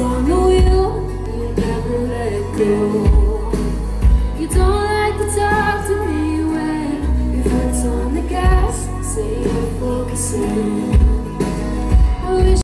follow you, you never let go. You don't like to talk to me when your foot's on the gas, say you're focusing.